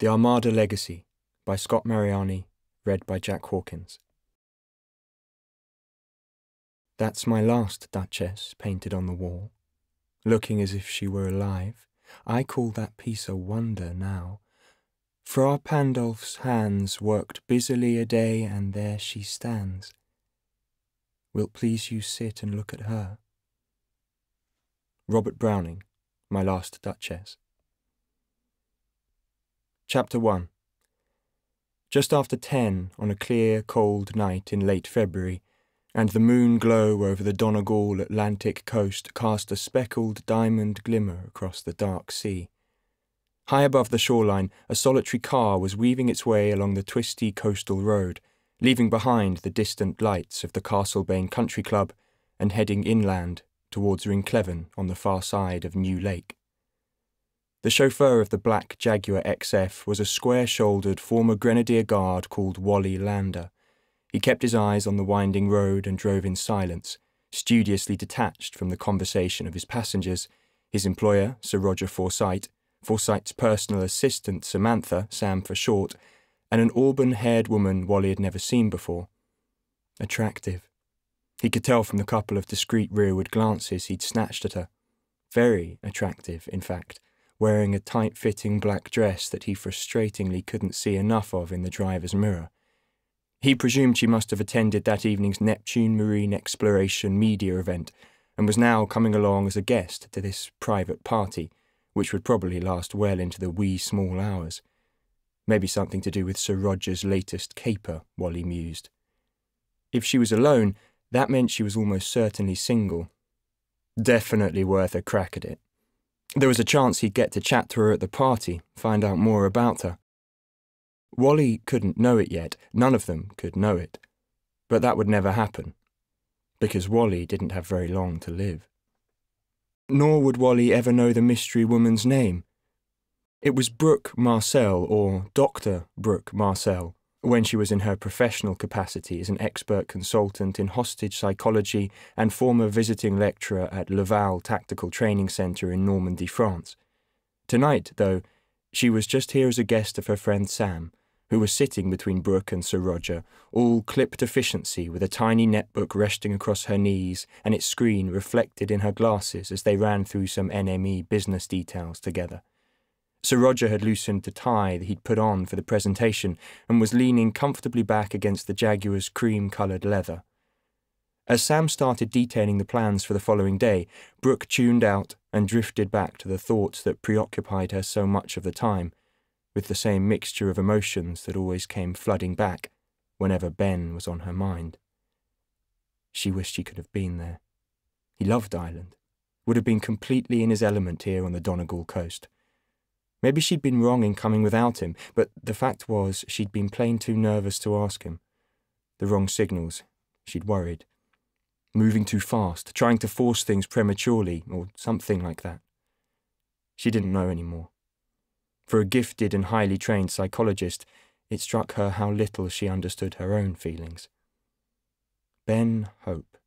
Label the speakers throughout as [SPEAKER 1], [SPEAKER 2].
[SPEAKER 1] The Armada Legacy by Scott Mariani, read by Jack Hawkins. That's my last Duchess painted on the wall, looking as if she were alive. I call that piece a wonder now. Fra Pandolf's hands worked busily a day, and there she stands. Wilt please you sit and look at her? Robert Browning, My Last Duchess. Chapter 1 Just after ten on a clear, cold night in late February, and the moon glow over the Donegal Atlantic coast cast a speckled diamond glimmer across the dark sea. High above the shoreline, a solitary car was weaving its way along the twisty coastal road, leaving behind the distant lights of the Castlebane Country Club and heading inland towards Rincleven on the far side of New Lake. The chauffeur of the black Jaguar XF was a square shouldered former Grenadier Guard called Wally Lander. He kept his eyes on the winding road and drove in silence, studiously detached from the conversation of his passengers, his employer, Sir Roger Forsyte, Forsyte's personal assistant, Samantha, Sam for short, and an auburn haired woman Wally had never seen before. Attractive. He could tell from the couple of discreet rearward glances he'd snatched at her. Very attractive, in fact wearing a tight fitting black dress that he frustratingly couldn't see enough of in the driver's mirror. He presumed she must have attended that evening's Neptune Marine Exploration media event and was now coming along as a guest to this private party, which would probably last well into the wee small hours. Maybe something to do with Sir Roger's latest caper, Wally mused. If she was alone, that meant she was almost certainly single. Definitely worth a crack at it. There was a chance he'd get to chat to her at the party, find out more about her. Wally couldn't know it yet, none of them could know it. But that would never happen, because Wally didn't have very long to live. Nor would Wally ever know the mystery woman's name. It was Brooke Marcel, or Dr. Brooke Marcel, when she was in her professional capacity as an expert consultant in hostage psychology and former visiting lecturer at Le Val Tactical Training Centre in Normandy, France. Tonight, though, she was just here as a guest of her friend Sam, who was sitting between Brooke and Sir Roger, all clipped efficiency with a tiny netbook resting across her knees and its screen reflected in her glasses as they ran through some NME business details together. Sir Roger had loosened the tie that he'd put on for the presentation and was leaning comfortably back against the Jaguar's cream coloured leather. As Sam started detailing the plans for the following day, Brooke tuned out and drifted back to the thoughts that preoccupied her so much of the time, with the same mixture of emotions that always came flooding back whenever Ben was on her mind. She wished she could have been there. He loved Ireland, would have been completely in his element here on the Donegal coast. Maybe she'd been wrong in coming without him, but the fact was she'd been plain too nervous to ask him. The wrong signals. She'd worried. Moving too fast, trying to force things prematurely, or something like that. She didn't know anymore. For a gifted and highly trained psychologist, it struck her how little she understood her own feelings. Ben Hope.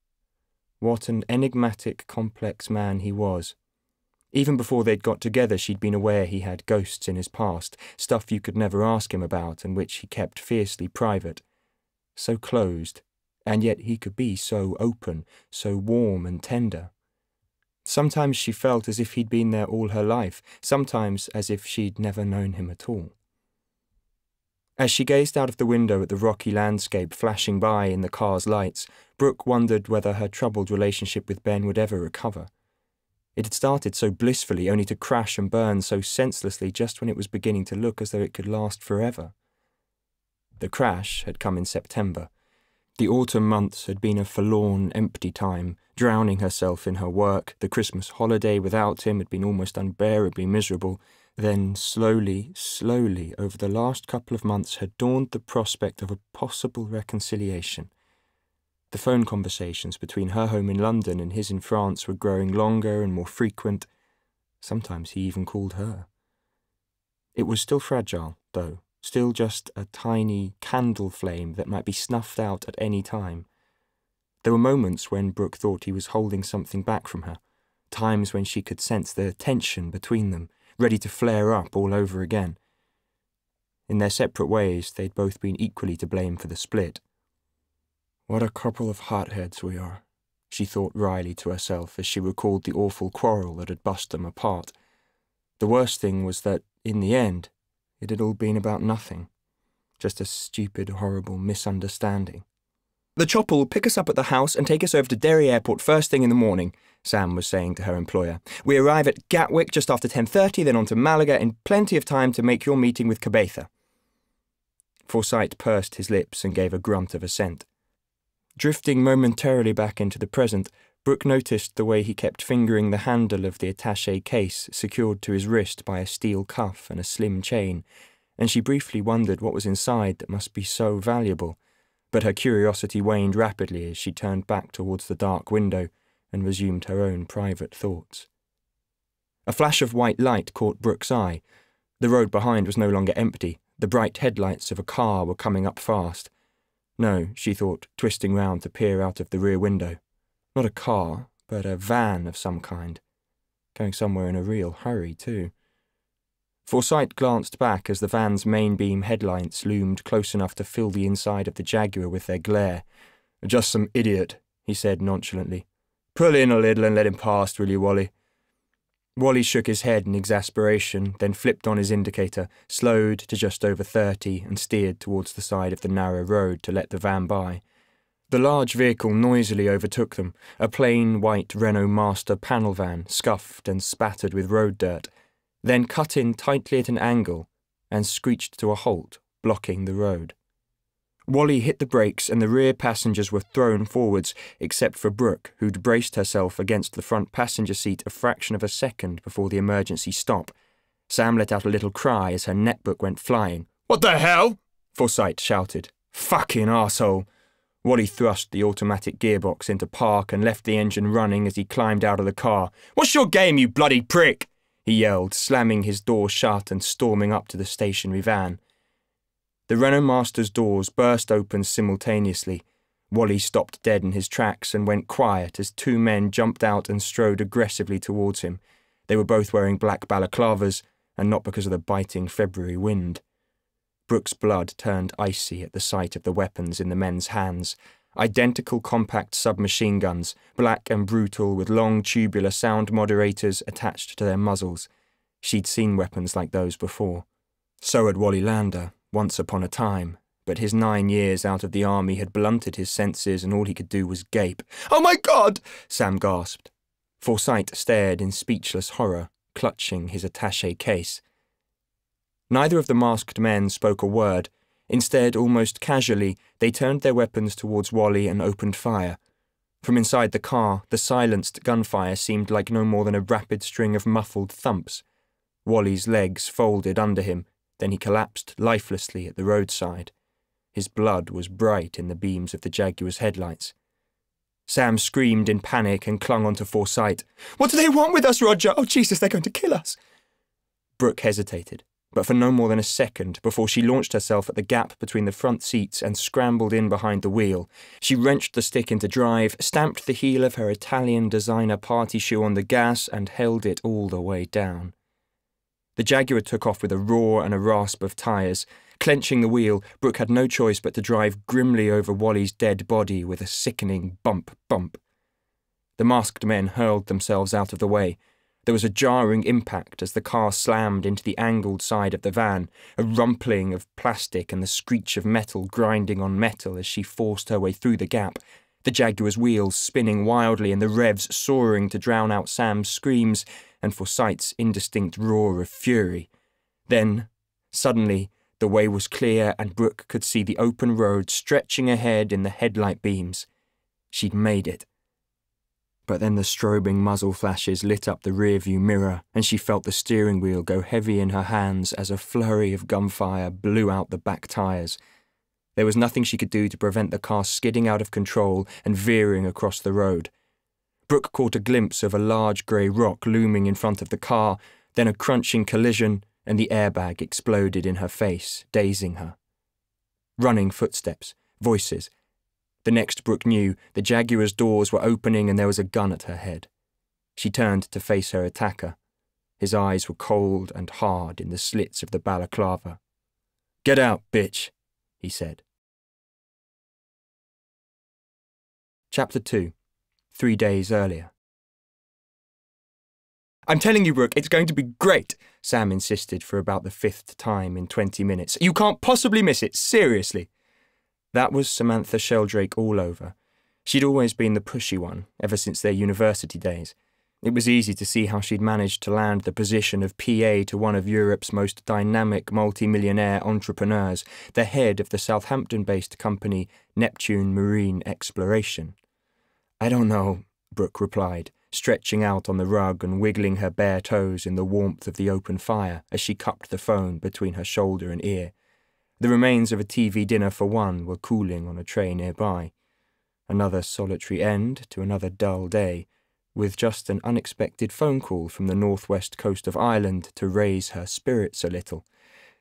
[SPEAKER 1] What an enigmatic, complex man he was even before they'd got together, she'd been aware he had ghosts in his past, stuff you could never ask him about and which he kept fiercely private. So closed, and yet he could be so open, so warm and tender. Sometimes she felt as if he'd been there all her life, sometimes as if she'd never known him at all. As she gazed out of the window at the rocky landscape flashing by in the car's lights, Brooke wondered whether her troubled relationship with Ben would ever recover. It had started so blissfully, only to crash and burn so senselessly just when it was beginning to look as though it could last forever. The crash had come in September. The autumn months had been a forlorn, empty time, drowning herself in her work. The Christmas holiday without him had been almost unbearably miserable. Then, slowly, slowly, over the last couple of months had dawned the prospect of a possible reconciliation. The phone conversations between her home in London and his in France were growing longer and more frequent. Sometimes he even called her. It was still fragile, though, still just a tiny candle flame that might be snuffed out at any time. There were moments when Brooke thought he was holding something back from her, times when she could sense the tension between them, ready to flare up all over again. In their separate ways, they'd both been equally to blame for the split. What a couple of hotheads we are, she thought wryly to herself as she recalled the awful quarrel that had bust them apart. The worst thing was that, in the end, it had all been about nothing. Just a stupid, horrible misunderstanding. The chopper will pick us up at the house and take us over to Derry Airport first thing in the morning, Sam was saying to her employer. We arrive at Gatwick just after 10.30, then on to Malaga in plenty of time to make your meeting with Cabeza. Forsyte pursed his lips and gave a grunt of assent. Drifting momentarily back into the present, Brooke noticed the way he kept fingering the handle of the attache case secured to his wrist by a steel cuff and a slim chain, and she briefly wondered what was inside that must be so valuable. But her curiosity waned rapidly as she turned back towards the dark window and resumed her own private thoughts. A flash of white light caught Brooke's eye. The road behind was no longer empty. The bright headlights of a car were coming up fast. No, she thought, twisting round to peer out of the rear window. Not a car, but a van of some kind. Going somewhere in a real hurry, too. Forsyte glanced back as the van's main beam headlights loomed close enough to fill the inside of the Jaguar with their glare. Just some idiot, he said nonchalantly. Pull in a little and let him past, will you, Wally? Wally shook his head in exasperation, then flipped on his indicator, slowed to just over thirty, and steered towards the side of the narrow road to let the van by. The large vehicle noisily overtook them, a plain white Renault Master panel van, scuffed and spattered with road dirt, then cut in tightly at an angle and screeched to a halt, blocking the road. Wally hit the brakes and the rear passengers were thrown forwards, except for Brooke, who'd braced herself against the front passenger seat a fraction of a second before the emergency stop. Sam let out a little cry as her netbook went flying. What the hell? Forsyte shouted. Fucking asshole! Wally thrust the automatic gearbox into park and left the engine running as he climbed out of the car. What's your game, you bloody prick? he yelled, slamming his door shut and storming up to the stationary van. The Renault Master's doors burst open simultaneously. Wally stopped dead in his tracks and went quiet as two men jumped out and strode aggressively towards him. They were both wearing black balaclavas, and not because of the biting February wind. Brooke's blood turned icy at the sight of the weapons in the men's hands. Identical compact submachine guns, black and brutal with long tubular sound moderators attached to their muzzles. She'd seen weapons like those before. So had Wally Lander, once upon a time, but his nine years out of the army had blunted his senses and all he could do was gape. Oh my God! Sam gasped. Forsyte stared in speechless horror, clutching his attache case. Neither of the masked men spoke a word. Instead, almost casually, they turned their weapons towards Wally and opened fire. From inside the car, the silenced gunfire seemed like no more than a rapid string of muffled thumps. Wally's legs folded under him, then he collapsed lifelessly at the roadside. His blood was bright in the beams of the Jaguar's headlights. Sam screamed in panic and clung onto Forsyte. What do they want with us, Roger? Oh, Jesus, they're going to kill us. Brooke hesitated but for no more than a second before she launched herself at the gap between the front seats and scrambled in behind the wheel. She wrenched the stick into drive, stamped the heel of her Italian designer party shoe on the gas, and held it all the way down. The Jaguar took off with a roar and a rasp of tyres. Clenching the wheel, Brooke had no choice but to drive grimly over Wally's dead body with a sickening bump bump. The masked men hurled themselves out of the way, there was a jarring impact as the car slammed into the angled side of the van, a rumpling of plastic and the screech of metal grinding on metal as she forced her way through the gap, the Jaguar's wheels spinning wildly and the revs soaring to drown out Sam's screams and Forsyte's indistinct roar of fury. Then, suddenly, the way was clear and Brooke could see the open road stretching ahead in the headlight beams. She'd made it. But then the strobing muzzle flashes lit up the rearview mirror, and she felt the steering wheel go heavy in her hands as a flurry of gunfire blew out the back tyres. There was nothing she could do to prevent the car skidding out of control and veering across the road. Brooke caught a glimpse of a large grey rock looming in front of the car, then a crunching collision, and the airbag exploded in her face, dazing her. Running footsteps, voices, the next Brooke knew, the Jaguar's doors were opening and there was a gun at her head. She turned to face her attacker. His eyes were cold and hard in the slits of the balaclava. Get out, bitch, he said. Chapter 2 Three days earlier. I'm telling you, Brooke, it's going to be great, Sam insisted for about the fifth time in 20 minutes. You can't possibly miss it, seriously. That was Samantha Sheldrake all over. She'd always been the pushy one, ever since their university days. It was easy to see how she'd managed to land the position of PA to one of Europe's most dynamic multi-millionaire entrepreneurs, the head of the Southampton-based company Neptune Marine Exploration. I don't know, Brooke replied, stretching out on the rug and wiggling her bare toes in the warmth of the open fire as she cupped the phone between her shoulder and ear. The remains of a TV dinner for one were cooling on a tray nearby. Another solitary end to another dull day, with just an unexpected phone call from the northwest coast of Ireland to raise her spirits a little.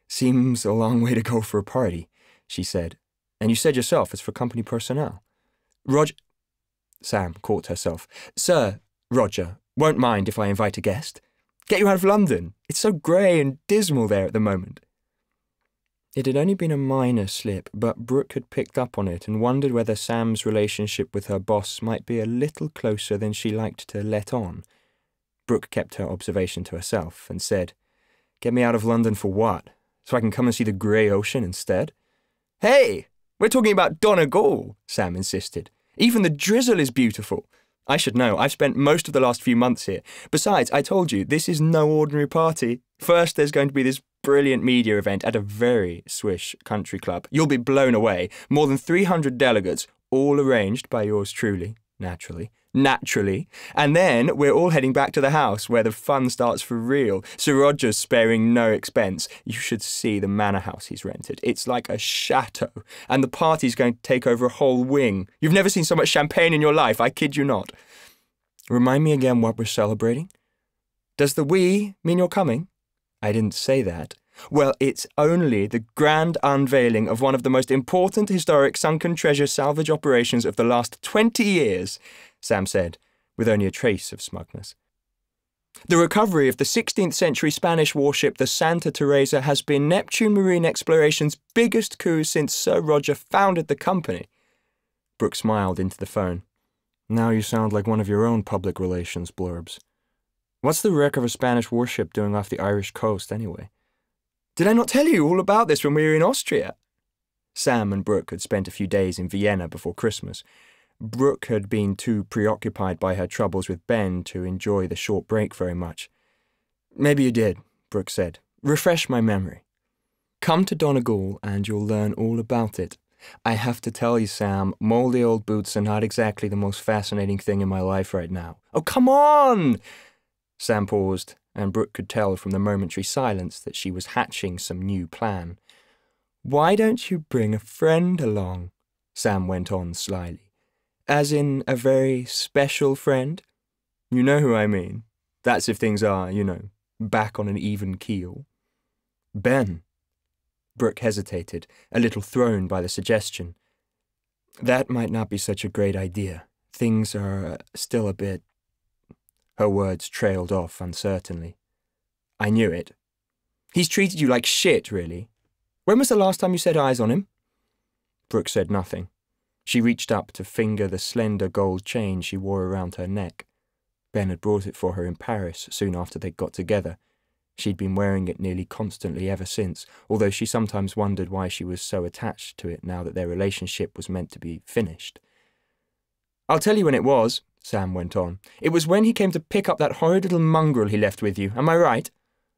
[SPEAKER 1] Seems a long way to go for a party, she said. And you said yourself it's for company personnel. Roger. Sam caught herself. Sir, Roger, won't mind if I invite a guest. Get you out of London. It's so grey and dismal there at the moment. It had only been a minor slip, but Brooke had picked up on it and wondered whether Sam's relationship with her boss might be a little closer than she liked to let on. Brooke kept her observation to herself and said, Get me out of London for what? So I can come and see the grey ocean instead? Hey, we're talking about Donegal, Sam insisted. Even the drizzle is beautiful. I should know, I've spent most of the last few months here. Besides, I told you, this is no ordinary party. First, there's going to be this brilliant media event at a very swish country club. You'll be blown away. More than 300 delegates, all arranged by yours truly, naturally. Naturally. And then we're all heading back to the house where the fun starts for real. Sir Roger's sparing no expense. You should see the manor house he's rented. It's like a chateau. And the party's going to take over a whole wing. You've never seen so much champagne in your life, I kid you not. Remind me again what we're celebrating? Does the we mean you're coming? I didn't say that. Well, it's only the grand unveiling of one of the most important historic sunken treasure salvage operations of the last 20 years, Sam said, with only a trace of smugness. The recovery of the 16th century Spanish warship the Santa Teresa has been Neptune Marine Exploration's biggest coup since Sir Roger founded the company. Brooke smiled into the phone. Now you sound like one of your own public relations blurbs. What's the wreck of a Spanish warship doing off the Irish coast, anyway? Did I not tell you all about this when we were in Austria? Sam and Brooke had spent a few days in Vienna before Christmas. Brooke had been too preoccupied by her troubles with Ben to enjoy the short break very much. Maybe you did, Brooke said. Refresh my memory. Come to Donegal and you'll learn all about it. I have to tell you, Sam, mouldy old boots are not exactly the most fascinating thing in my life right now. Oh, come on! Sam paused, and Brooke could tell from the momentary silence that she was hatching some new plan. Why don't you bring a friend along? Sam went on slyly. As in a very special friend? You know who I mean. That's if things are, you know, back on an even keel. Ben. Brooke hesitated, a little thrown by the suggestion. That might not be such a great idea. Things are uh, still a bit her words trailed off uncertainly. I knew it. He's treated you like shit, really. When was the last time you set eyes on him? Brooke said nothing. She reached up to finger the slender gold chain she wore around her neck. Ben had brought it for her in Paris soon after they'd got together. She'd been wearing it nearly constantly ever since, although she sometimes wondered why she was so attached to it now that their relationship was meant to be finished. I'll tell you when it was, Sam went on. It was when he came to pick up that horrid little mongrel he left with you, am I right?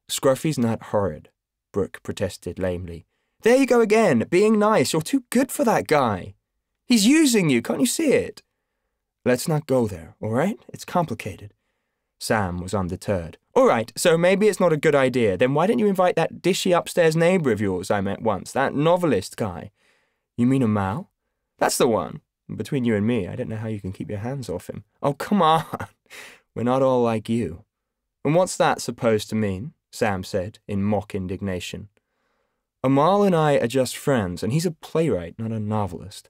[SPEAKER 1] Scruffy's not horrid, Brooke protested lamely. There you go again, being nice. You're too good for that guy. He's using you, can't you see it? Let's not go there, all right? It's complicated. Sam was undeterred. All right, so maybe it's not a good idea. Then why didn't you invite that dishy upstairs neighbour of yours I met once, that novelist guy? You mean Amal? That's the one. Between you and me, I don't know how you can keep your hands off him. Oh, come on. We're not all like you. And what's that supposed to mean? Sam said, in mock indignation. Amal and I are just friends, and he's a playwright, not a novelist.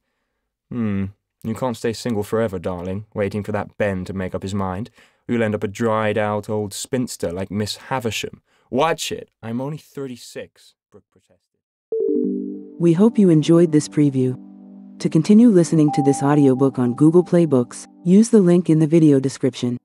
[SPEAKER 1] Hmm, you can't stay single forever, darling, waiting for that Ben to make up his mind. You'll end up a dried out old spinster like Miss Havisham. Watch it. I'm only 36, Brooke protested.
[SPEAKER 2] We hope you enjoyed this preview. To continue listening to this audiobook on Google Play Books, use the link in the video description.